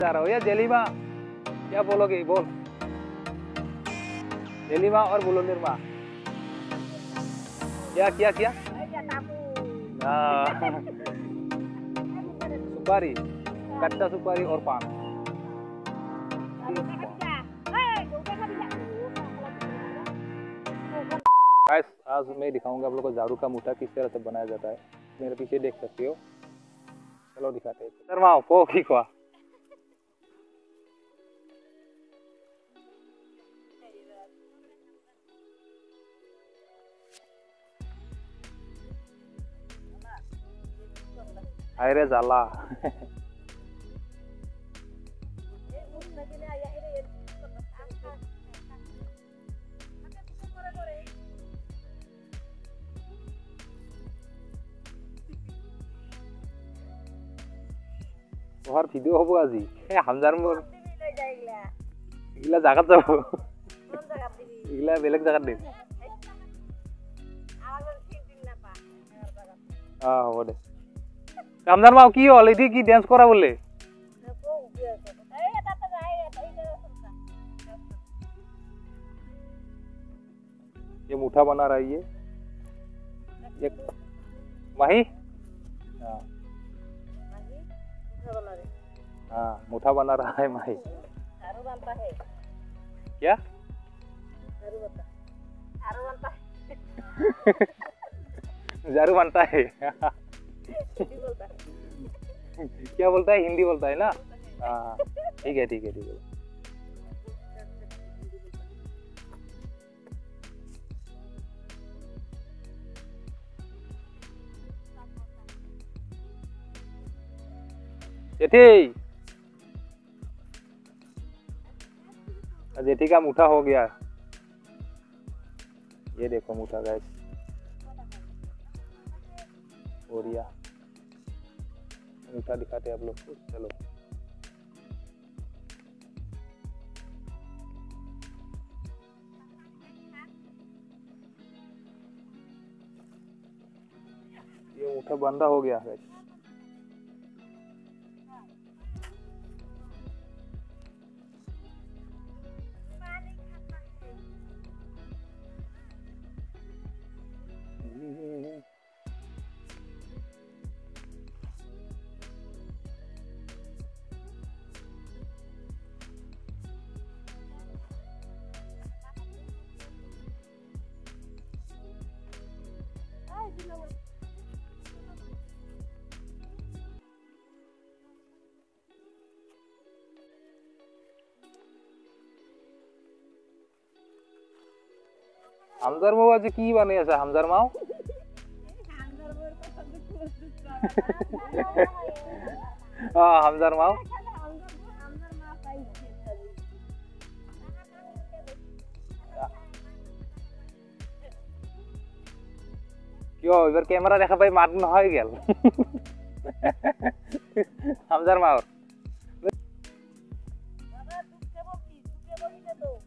चाह रहा हो? या जेलीमा? क्या बोलोगे? बोल। जेलीमा और बोलो निर्मा क्या क्या? क्या सुपारी। कच्चा सुपारी और पान। गाइस आज मैं दिखाऊँगा आप लोगों को झाड़ू का मूठा किस तरह से बनाया जाता है। मेरे पीछे देख सकते हो। चलो दिखाते हैं। शर्माओ पो की airnya salah. তোহাৰ ভিডিঅ' হ'ব আজি। এই হামজাৰ মোৰ এইগিলা জাগাত যাব। এইগিলা বেলেগ জাগাত দিম। অঁ হ'ব দে। হামজাৰ মাও কি হ'ল এটি কি ডেন্স কৰা বোলে ये मुठा बना रहा है ये ये माही हाँ हाँ मुठा बना रहा है माही क्या झारू बनता है क्या बोलता है? हिंदी बोलता है ना? हाँ ठीक है ठीक है ठीक है। जेठी। जेठी का मुठा हो गया। ये देखो मुठा गैस ओरिया मुठा दिखाते आप लोग। चलो। ये उठा बंदा हो गया। है হামজার মাও আজি কি বানাই আছে হামজার মাও হ্যাঁ হামজার মাও কিয় এবার ক্যামেরা দেখা পাই মাত নহয় গেল হামজার মাও কি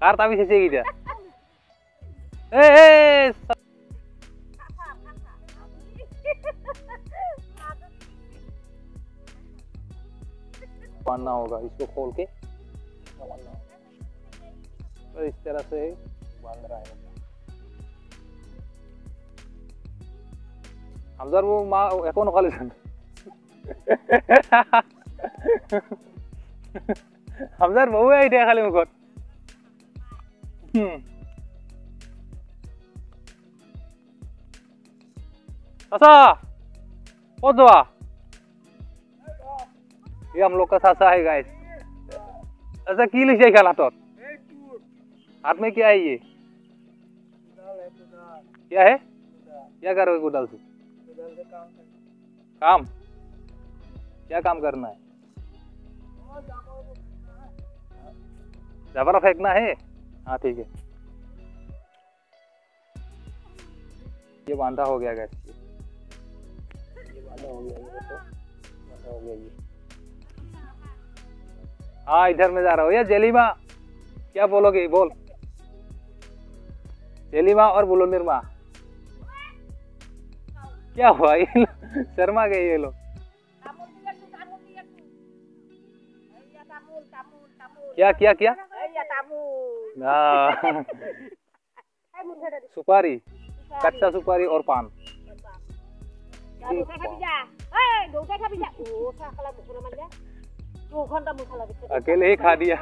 कार ताबी से सेगी जा ए ए पाना होगा इसको खोल के तो इस तरह से बाँध रहा है वो माँ एकोन खाली हमजर बहु आइडिया खाली मुखत হুম सासा ओ दवा ये हम लोग का सासा है गाइस ऐसा की लिख जाए हाथ हाथ में क्या है ये क्या है क्या करोगे कुदाल से काम क्या काम करना है जबरा फेंकना है हाँ ठीक है। ये बांधा हो गया गैस ये बांधा हो गया ये बांधा हो गया ये। हाँ इधर में जा रहा हूँ। ये जेलीमा क्या बोलोगे? बोल। जेलीमा और बोलो निर्मा क्या हुआ? ये शर्मा गए ये लोग। क्या क्या क्या? हाँ सुपारी कच्चा सुपारी और पान अकेले ही खा दिया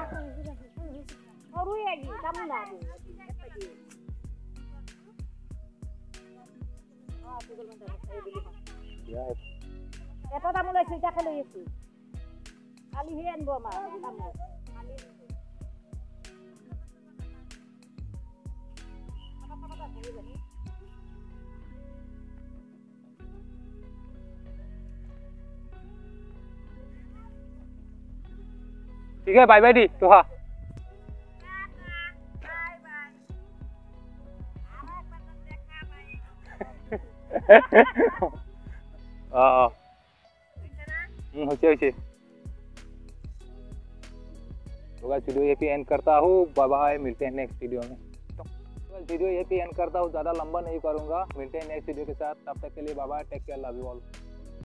यार, এটা তামোল আছে এতিয়া খাই লৈ আছো কালিহে আনিব আমাৰ তামোল ठीक है बाय बाय डी तो हाँ। हम्म, होचे तो वीडियो ये पे एंड करता हूँ। बाय बाय मिलते हैं नेक्स्ट वीडियो में। तो वीडियो ये पे एंड करता हूँ। ज़्यादा लंबा नहीं करूँगा। मिलते हैं नेक्स्ट वीडियो के साथ। तब तक के लिए bye bye take care love you all